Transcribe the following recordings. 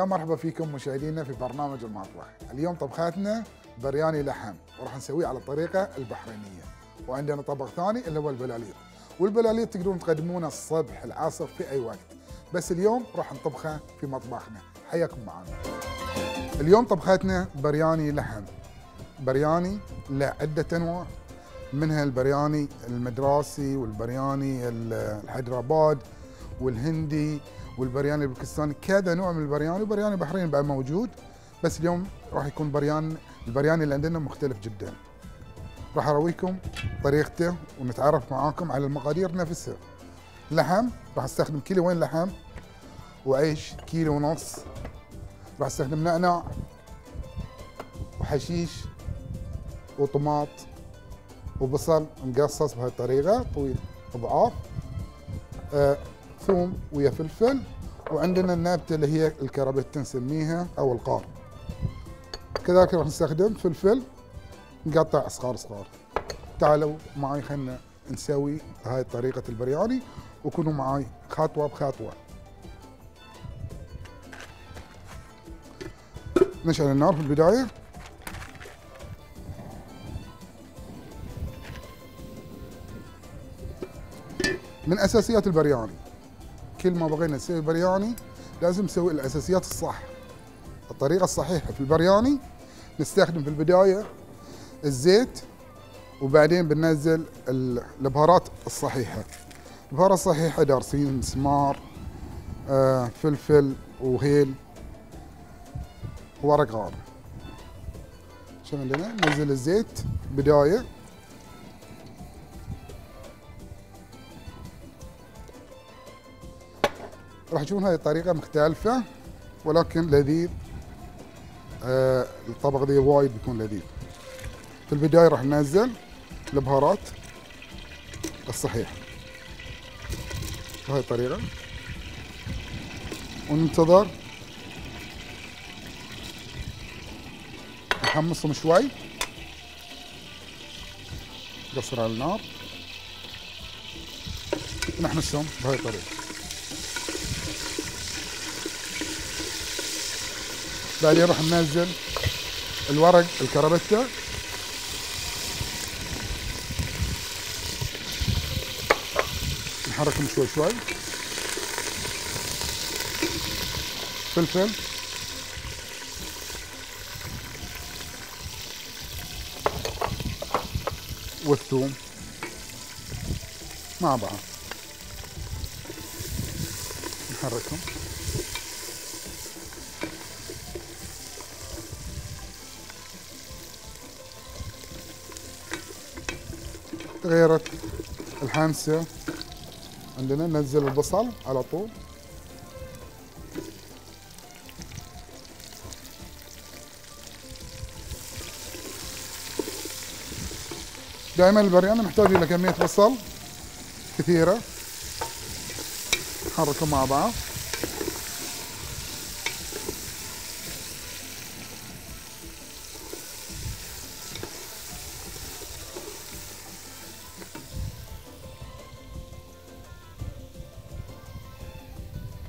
يا مرحبا فيكم مشاهدينا في برنامج المطبخ. اليوم طبخاتنا برياني لحم وراح نسويه على الطريقة البحرينية. وعندنا طبق ثاني اللي هو البلاليط. والبلاليط تقدرون تقدمونه الصبح العصر في أي وقت. بس اليوم راح نطبخه في مطبخنا. حياكم معنا. اليوم طبخاتنا برياني لحم. برياني له عدة أنواع. منها البرياني المدراسي والبرياني الحيدرآباد والهندي والبرياني الباكستاني كذا نوع من البرياني وبرياني بحريني بعد موجود بس اليوم راح يكون بريان البرياني اللي عندنا مختلف جدا. راح أرويكم طريقته ونتعرف معاكم على المقادير نفسها. لحم راح أستخدم كيلوين لحم؟ وعيش كيلو ونص. راح أستخدم نعناع وحشيش وطماط وبصل مقصص بهاي الطريقة طويل أضعاف. آه ثوم ويا فلفل وعندنا النبتة اللي هي الكربتة نسميها أو القار. كذلك راح نستخدم فلفل نقطع صغار صغار تعالوا معي خلنا نسوي هاي طريقة البرياني وكونوا معي خطوة بخطوة. نشعل النار في البداية. من أساسيات البرياني. كل ما بغينا نسوي برياني لازم نسوي الأساسيات الصح. الطريقة الصحيحة في البرياني نستخدم في البداية الزيت وبعدين بننزل البهارات الصحيحة. البهارات الصحيحة دارسين مسمار آه، فلفل وهيل ورق غار. شو عندنا؟ ننزل الزيت بداية. راح تشوفون هذه الطريقة مختلفة ولكن لذيذ. آه الطبق ذي وايد بيكون لذيذ. في البداية راح ننزل البهارات الصحيحة. بهاي الطريقة. وننتظر. نحمصهم شوي. نقصر على النار. ونحمسهم بهاي الطريقة. بعدين نروح ننزل الورق الكربتة نحركهم شوي شوي. فلفل. والثوم. مع بعض. نحركهم. تغيرت الحامسة عندنا ننزل البصل على طول. دائما البريانة محتاج إلى كمية بصل كثيرة. نحركهم مع بعض.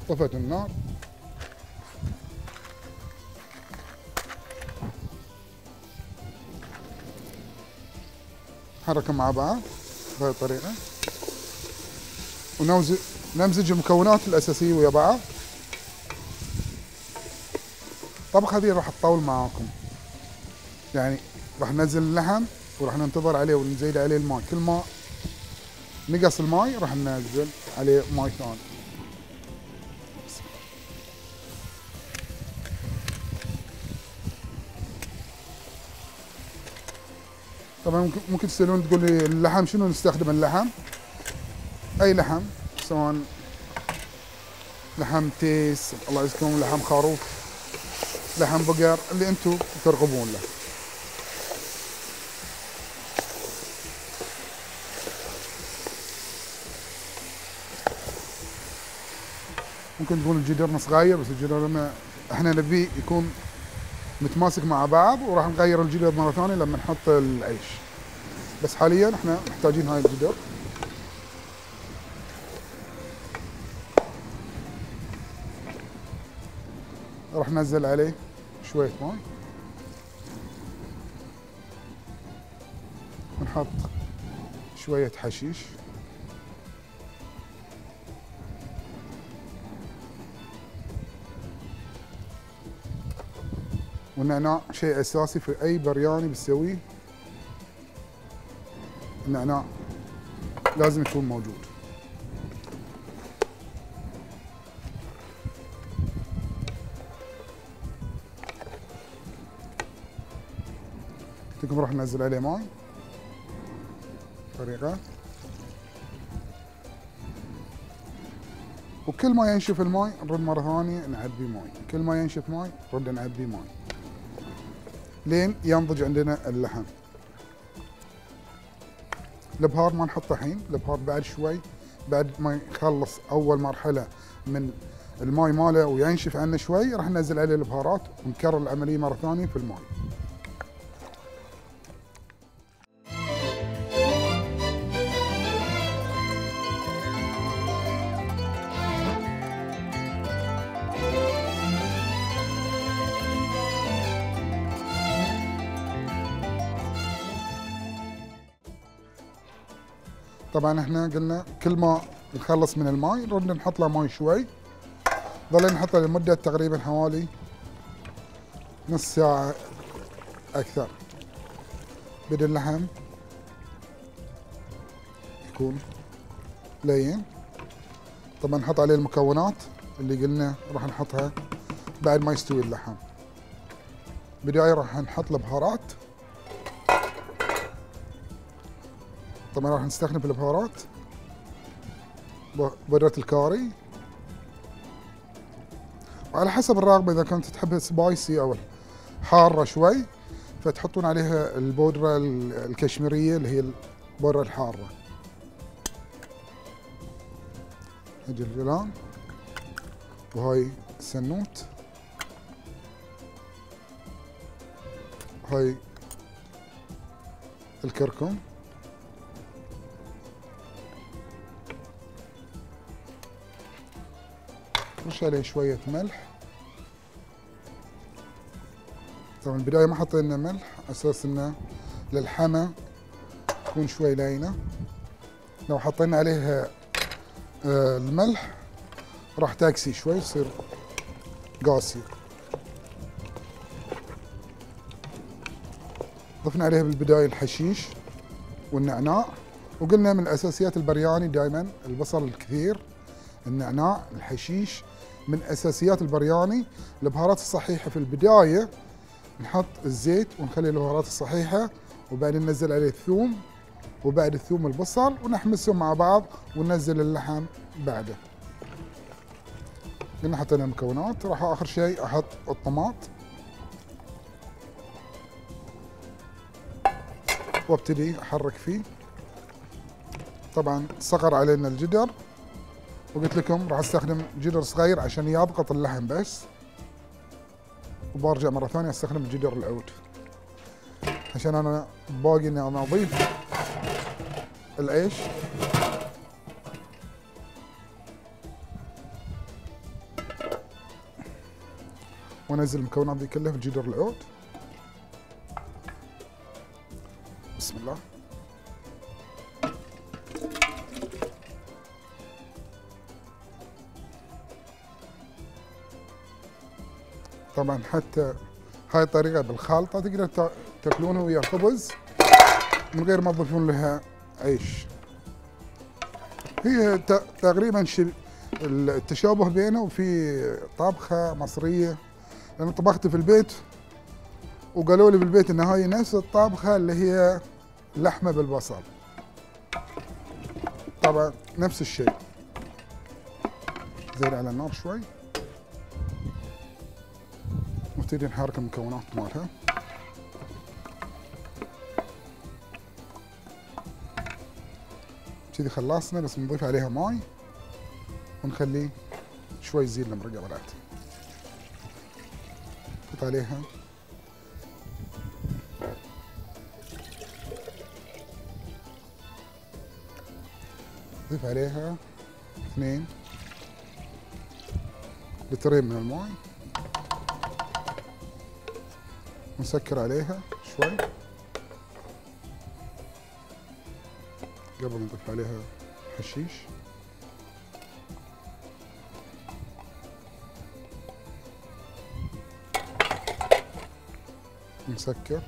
طفت النار. نحركهم مع بعض بهذه الطريقة. ونمزج المكونات الأساسية ويا بعض. طبخ هذه راح تطول معاكم. يعني راح ننزل اللحم وراح ننتظر عليه ونزيد عليه الماء. كل ما نقص الماء راح ننزل عليه ماء ثاني. ممكن تسألون تقول لي اللحم شنو نستخدم اللحم؟ أي لحم؟ سواء لحم تيس الله يعزكم لحم خروف لحم بقر اللي أنتم ترغبون له. ممكن تقول الجدرنا صغير بس الجدرنا إحنا نبيه يكون متماسك مع بعض وراح نغير الجدر مرة ثانية لما نحط العيش. بس حاليا إحنا محتاجين هاي الجدر. راح ننزل عليه شوية ماي. ونحط شوية حشيش. والنعناع شيء أساسي في أي برياني بتسويه. النعناع لازم يكون موجود. تكم راح ننزل عليه ماي. طريقة. وكل ما ينشف الماي نرد مرة ثانية نعبي ماي. كل ما ينشف ماي نرد نعبي ماي. لين ينضج عندنا اللحم. البهار ما نحطه الحين البهار بعد شوي بعد ما يخلص أول مرحلة من الماي ماله وينشف عنه شوي راح ننزل عليه البهارات ونكرر العملية مرة ثانية في الماي. طبعا إحنا قلنا كل ما نخلص من الماي نرد نحط له ماي شوي. ظلينا نحطه لمدة تقريبا حوالي نص ساعة أكثر. بدأ اللحم يكون لين. طبعا نحط عليه المكونات اللي قلنا راح نحطها بعد ما يستوي اللحم. بداية راح نحط البهارات. طبعا راح نستخدم في البهارات بودرة الكاري. وعلى حسب الرغبة إذا كنت تحبها سبايسي أو حارة شوي فتحطون عليها البودرة الكشميرية اللي هي البودرة الحارة. هذي الجلان وهاي السنوت هاي الكركم. نرش عليه شوية ملح. طبعا البداية ما حطينا ملح أساس إنه للحمى تكون شوي لاينة لو حطينا عليها آه، الملح راح تاكسي شوي يصير قاسي. ضفنا عليها بالبداية الحشيش والنعناع وقلنا من أساسيات البرياني دائما البصل الكثير النعناع الحشيش من أساسيات البرياني البهارات الصحيحة في البداية. نحط الزيت ونخلي البهارات الصحيحة وبعدين ننزل عليه الثوم وبعد الثوم البصل ونحمسهم مع بعض وننزل اللحم بعده. قلنا حطينا المكونات راح آخر شيء أحط الطماط. وابتدي أحرك فيه. طبعا صغر علينا الجدر. وقلت لكم راح أستخدم جدر صغير عشان يضغط اللحم بس. وبرجع مرة ثانية أستخدم جدر العود. عشان أنا باقي إني أنا أضيف العيش. وأنزل المكونات دي كلها في جدر العود. بسم الله. طبعا حتى هاي الطريقة بالخلطة تقدر تاكلونه ويا خبز من غير ما تضيفون لها عيش. هي تقريبا التشابه بينه وفي طبخة مصرية. لأن طبخت في البيت وقالوا لي بالبيت إن هاي نفس الطبخة اللي هي لحمة بالبصل. طبعا نفس الشيء. زين على النار شوي. نبتدي نحرك المكونات مالها. كذي خلصنا بس نضيف عليها ماي ونخليه شوي يزيد المرقة بعد. نحط عليها. نضيف عليها اثنين لترين من الماي. نسكر عليها شوي. قبل نضيف عليها حشيش. نسكر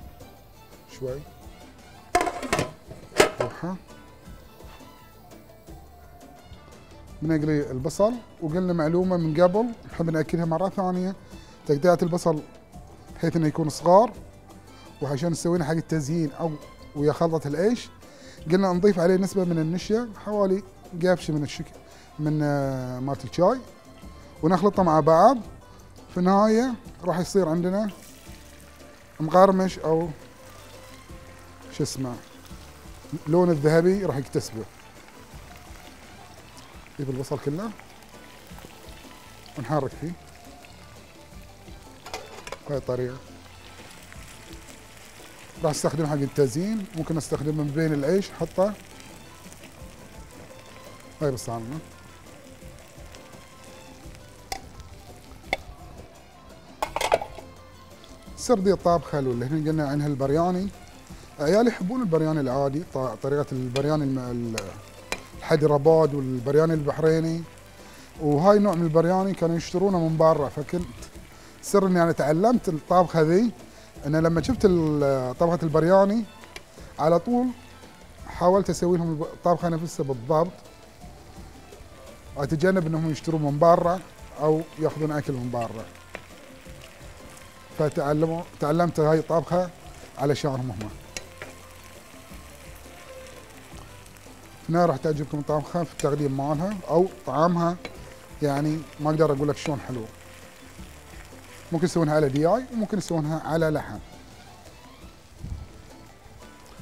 شوي. روحها. بنقلي البصل. وقلنا معلومة من قبل نحب نأكدها مرة ثانية. تقطيعة البصل بحيث إنه يكون صغار وعشان نسوينا حق التزيين أو ويا خلطة العيش قلنا نضيف عليه نسبة من النشا حوالي قابشة من الشك من آه، مالت الشاي ونخلطه مع بعض. في النهاية راح يصير عندنا مقرمش أو شو اسمه لون الذهبي راح يكتسبه. نجيب البصل كله؟ ونحرك فيه. بهاي الطريقة. راح استخدمه حق التزيين ممكن استخدمه من بين العيش حطة. هاي بالصالونة سردي الطابخة اللي هنا قلنا عنها البرياني. عيالي يحبون البرياني العادي طريقة البرياني الحيدراباد والبرياني البحريني. وهاي نوع من البرياني كانوا يشترونه من برا فكنت سر إني أنا تعلمت الطبخة ذي ان لما شفت طبخة البرياني على طول حاولت أسوي لهم الطبخة نفسها بالضبط أتجنب إنهم يشترون من برا أو يأخذون أكل من برا. فتعلموا تعلمت هاي الطبخة علشانهم هم. هنا راح تعجبكم الطبخة في التقديم مالها أو طعامها يعني ما أقدر أقول لك شلون حلو. ممكن تسوونها على دياي وممكن تسوونها على لحم.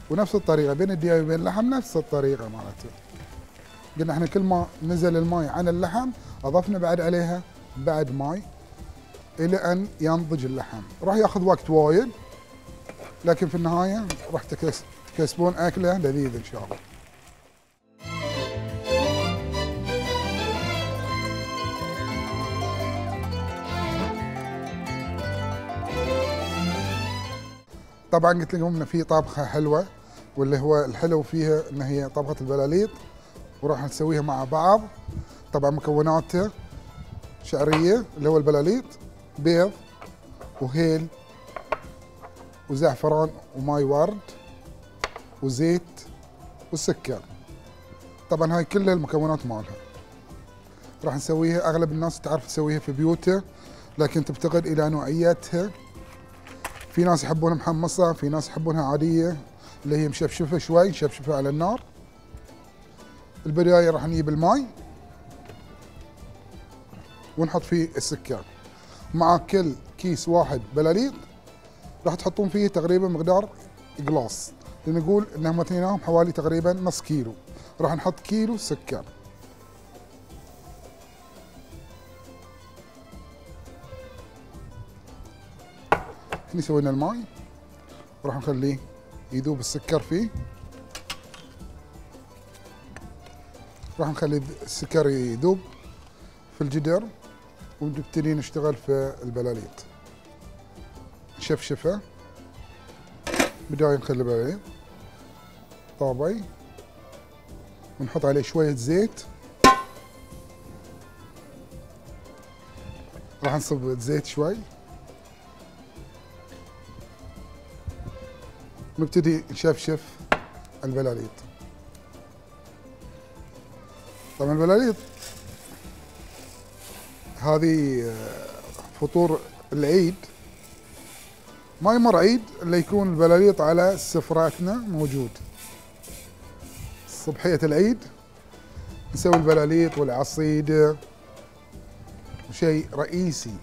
ونفس الطريقة بين الدياي وبين اللحم نفس الطريقة مالته قلنا إحنا كل ما نزل الماء عن اللحم أضفنا بعد عليها بعد ماي إلى أن ينضج اللحم. راح ياخذ وقت وايد لكن في النهاية راح تكسبون أكلة لذيذة إن شاء الله. طبعا قلت لكم إن في طبخة حلوة واللي هو الحلو فيها إن هي طبخة البلاليط وراح نسويها مع بعض. طبعا مكوناتها شعرية اللي هو البلاليط بيض وهيل وزعفران وماي ورد وزيت والسكر طبعا هاي كلها المكونات مالها. راح نسويها أغلب الناس تعرف تسويها في بيوتها لكن تفتقد إلى نوعيتها. في ناس يحبونها محمصه في ناس يحبونها عادية اللي هي مشفشفة شوي نشفشفها على النار. البداية راح نجيب الماي ونحط فيه السكر. مع كل كيس واحد بلاليط راح تحطون فيه تقريبا مقدار قلاص لنقول إنهم اثنينهم حوالي تقريبا نص كيلو. راح نحط كيلو سكر. هني سوينا الماي. وراح نخليه يذوب السكر فيه. راح نخلي السكر يذوب في الجدر ونبتدي نشتغل في البلاليط نشفشفه. بداية نخلي البلاليط طابي. ونحط عليه شوية زيت. راح نصب زيت شوي. نبتدي نشفشف البلاليط. طبعا البلاليط هذه آه، فطور العيد. ما يمر عيد إلا يكون البلاليط على سفراتنا موجود. صبحية العيد نسوي البلاليط والعصيدة شيء رئيسي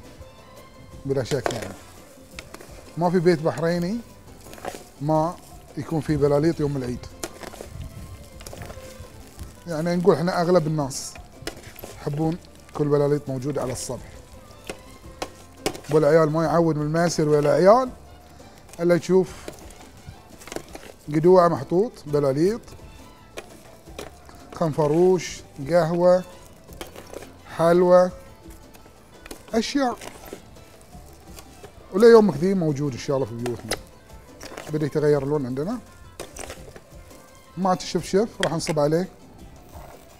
بلا شك يعني. ما في بيت بحريني. ما يكون في بلاليط يوم العيد. يعني نقول إحنا أغلب الناس يحبون كل بلاليط موجودة على الصبح. والعيال ما يعود من الماسر ولا عيال إلا تشوف قدوع محطوط بلاليط خنفروش قهوة حلوى أشياء. ولا يومك ذي موجود إن شاء الله في بيوتنا. بدأ يتغير اللون عندنا. مع الشفشف راح نصب عليه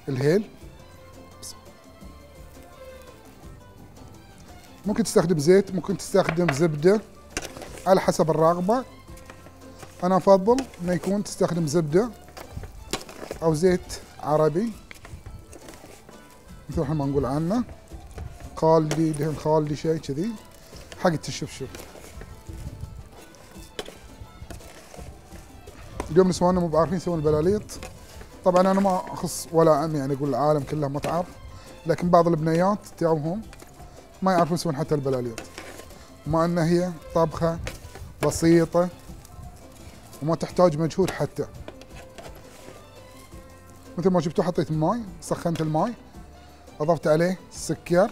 الهيل. ممكن تستخدم زيت ممكن تستخدم زبدة على حسب الرغبة. أنا أفضل إنه يكون تستخدم زبدة أو زيت عربي مثل ما نقول عنه. خالدي دهن خالدي شيء كذي. حق الشفشف اليوم نسواننا مو بعارفين يسوون البلاليط. طبعا أنا ما أخص ولا عم يعني أقول العالم كله ما تعرف لكن بعض البنيات تعرفهم ما يعرفون يسوون حتى البلاليط. مع ان هي طبخة بسيطة وما تحتاج مجهود حتى. مثل ما شفتوا حطيت الماي سخنت الماي أضفت عليه سكر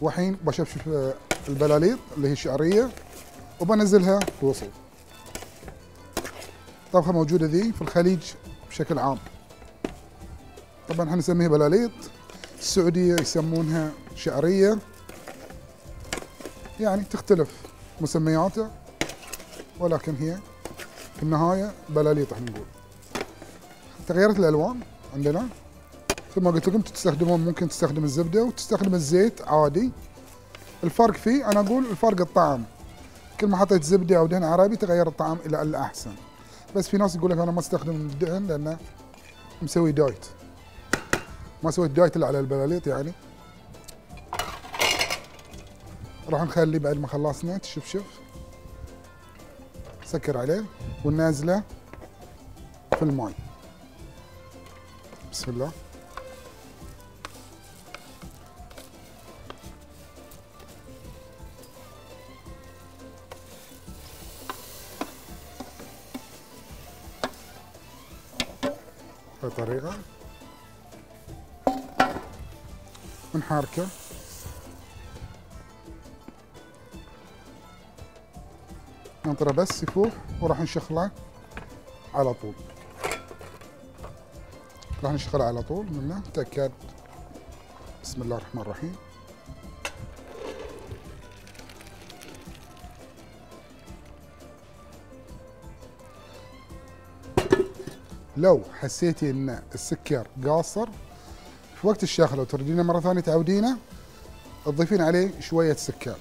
والحين بشفشف البلاليط اللي هي الشعرية وبنزلها في وصل طبخه موجودة ذي في الخليج بشكل عام. طبعا إحنا نسميها بلاليط السعودية يسمونها شعرية. يعني تختلف مسمياتها ولكن هي في النهاية بلاليط إحنا نقول. تغيرت الألوان عندنا. مثل ما قلت لكم تستخدمون ممكن تستخدم الزبدة وتستخدم الزيت عادي. الفرق فيه أنا أقول الفرق الطعم. كل ما حطيت زبدة أو دهن عربي تغير الطعم إلى الأحسن. بس في ناس يقول لك أنا ما أستخدم الدهن لأنه مسوي دايت. ما سويت دايت إلا على البلاليط يعني. راح نخلي بعد ما خلصنا تشفشف سكر عليه وننزله في الماء بسم الله. بهالطريقة ونحركه ننطره بس يفوح وراح نشخله على طول. راح نشغله على طول منه تأكد. بسم الله الرحمن الرحيم. لو حسيتي إن السكر قاصر في وقت الشخله وتردينه مرة ثانية تعودينه تضيفين عليه شوية سكر.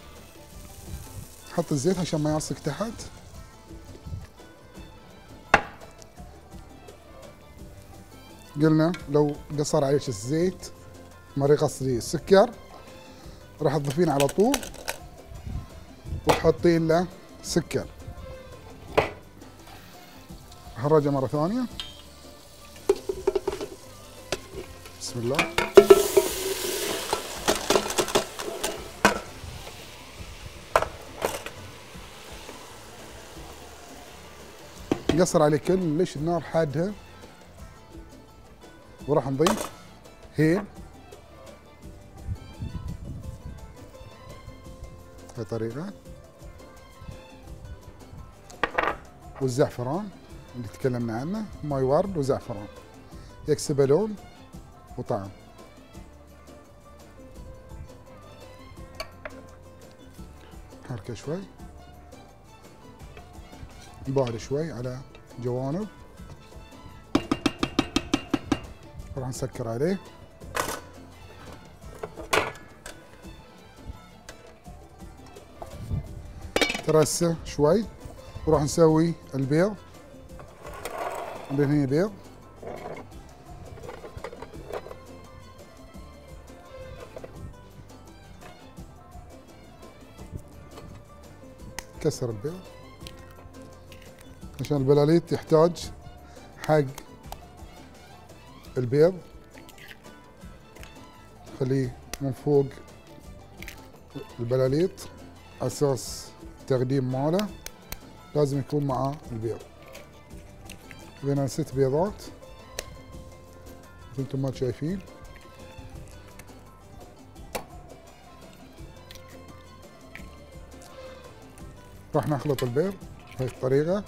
حط الزيت عشان ما يلصق تحت. قلنا لو قصر عليك الزيت مري قصدي السكر راح تضيفين على طول وتحطين له سكر. هرجه مرة ثانية. بسم الله. نقصر عليه كلش النار حادها؟ وراح نضيف هيل. بهالطريقة والزعفران اللي تكلمنا عنه ماي ورد وزعفران. يكسب لون. وطعم. حركة شوي. نبارد شوي على جوانب. راح نسكر عليه. ترسه شوي. وراح نسوي البيض. عندنا هنا بيض. كسر البيض. عشان البلاليت يحتاج حق البيض. خليه من فوق البلاليط أساس التقديم ماله. لازم يكون معاه البيض. بينا ست بيضات مثل ما شايفين. راح نخلط البيض بهي الطريقة.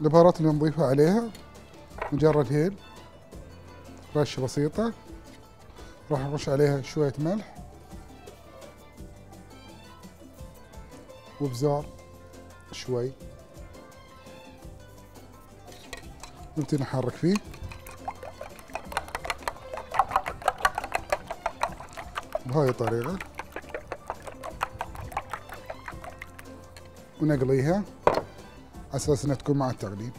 البهارات اللي نضيفها عليها مجرد هيل رشة بسيطة راح نرش عليها شوية ملح وبزار شوي. نبتدي نحرك فيه. بهاي الطريقة. ونقليها على أساس إنها تكون مع التقليب.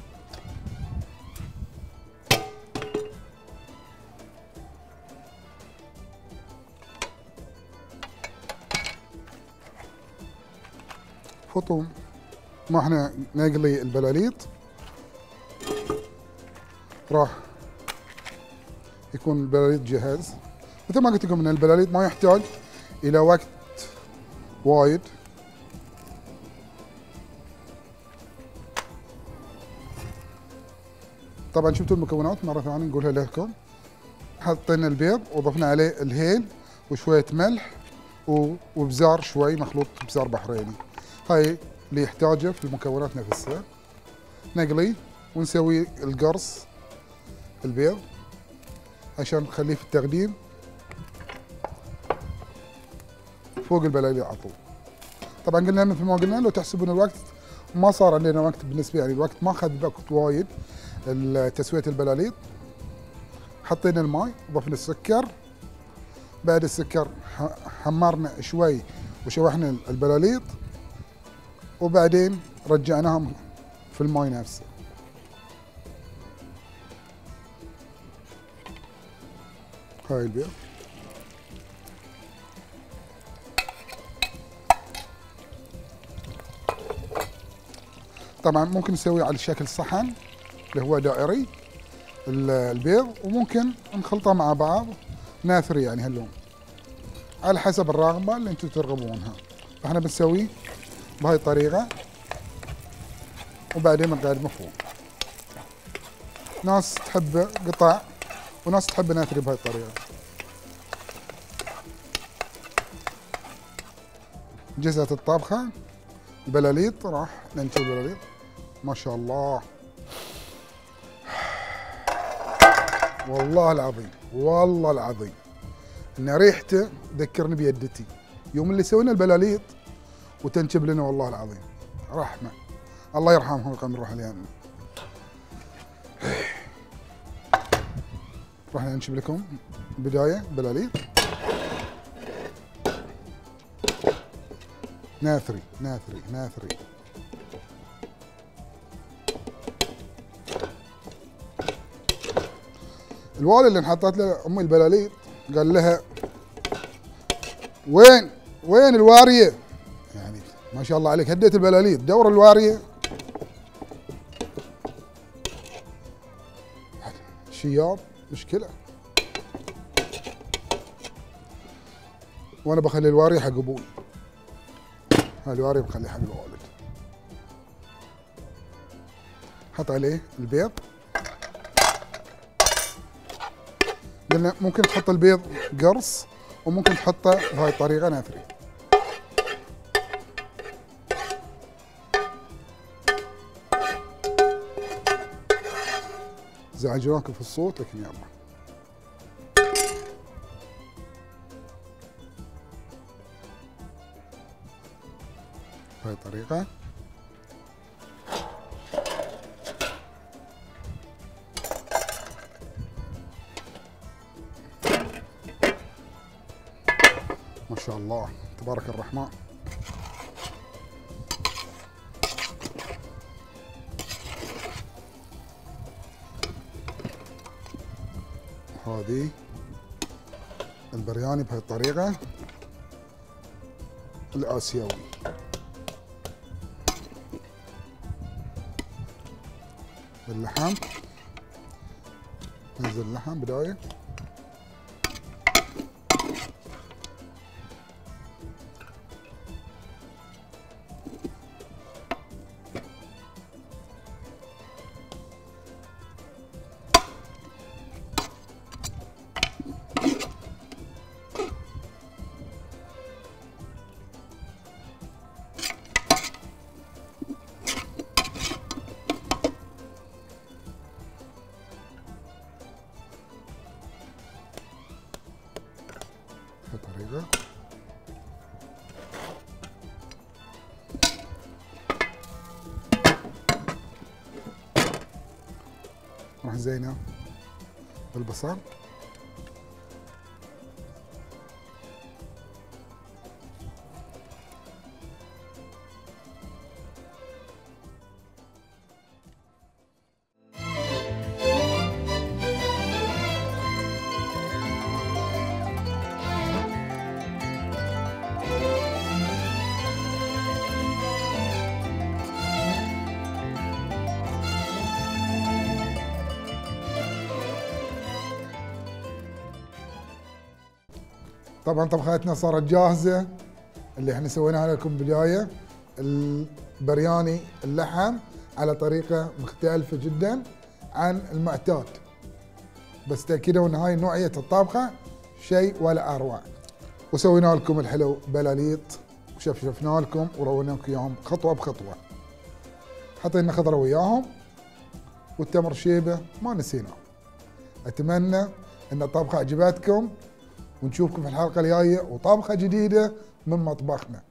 فطوم. ما إحنا نقلي البلاليط. راح يكون البلاليط جاهز مثل ما قلت لكم إن البلاليط ما يحتاج إلى وقت وايد. طبعا شفتوا المكونات؟ مرة ثانية نقولها لكم. حطينا البيض وضفنا عليه الهيل وشوية ملح وبزار شوي مخلوط بزار بحريني. هاي اللي يحتاجه في المكونات نفسها. نقلي ونسوي القرص البيض عشان نخليه في التقديم فوق البلالي على طول. طبعا قلنا مثل ما قلنا لو تحسبون الوقت ما صار عندنا وقت بالنسبة يعني الوقت ما أخذ وقت وايد تسويه البلاليط حطينا الماء ضفنا السكر. بعد السكر حمرنا شوي وشوحنا البلاليط. وبعدين رجعناهم في الماء نفسه. هاي البيض طبعا ممكن نسويه على شكل صحن اللي هو دائري البيض وممكن نخلطه مع بعض ناثري يعني هاللون. على حسب الرغبة اللي أنتم ترغبونها. إحنا بنسويه بهاي الطريقة وبعدين بنقدمه فوق ناس تحب قطع وناس تحب ناثري بهاي الطريقة. جهزت الطبخة البلاليط راح ننشر البلاليط. ما شاء الله. والله العظيم والله العظيم. ان ريحته ذكرني بيدتي. يوم اللي سوينا البلاليط وتنشب لنا والله العظيم. رحمة. الله يرحمهم ويقام الروح اليمين راح ننشب لكم بداية بلاليط ناثري ناثري ناثري. الوالد اللي انحطت له ام البلاليط قال لها وين وين الوارية؟ يعني ما شاء الله عليك هديت البلاليط دور الوارية. شياب. مشكله وأنا بخلي الواريه حق أبوي. هاي الواريه بخليها حق الوالد حط عليه البيض. قلنا ممكن تحط البيض قرص وممكن تحطه بهاي الطريقة نثري زعجناكم في الصوت لكن يلا. بهاي الطريقة. ما شاء الله. تبارك الرحمن. هذه البرياني بهاي الطريقة الآسيوي. اللحم ننزل اللحم بداية. راح نزينه بالبصل. طبعا طبختنا صارت جاهزة اللي إحنا سويناها لكم بدايه البرياني اللحم على طريقة مختلفة جدا عن المعتاد. بس تاكدوا إن هاي نوعيه الطبخه شيء ولا أروع. وسوينا لكم الحلو بلاليط وشفشفنا لكم وروينا لكم إياهم خطوة بخطوة. حطينا خضرة وياهم والتمر شيبة ما نسيناه. أتمنى إن الطبخة عجبتكم. ونشوفكم في الحلقة الجاية وطبخة جديدة من مطبخنا.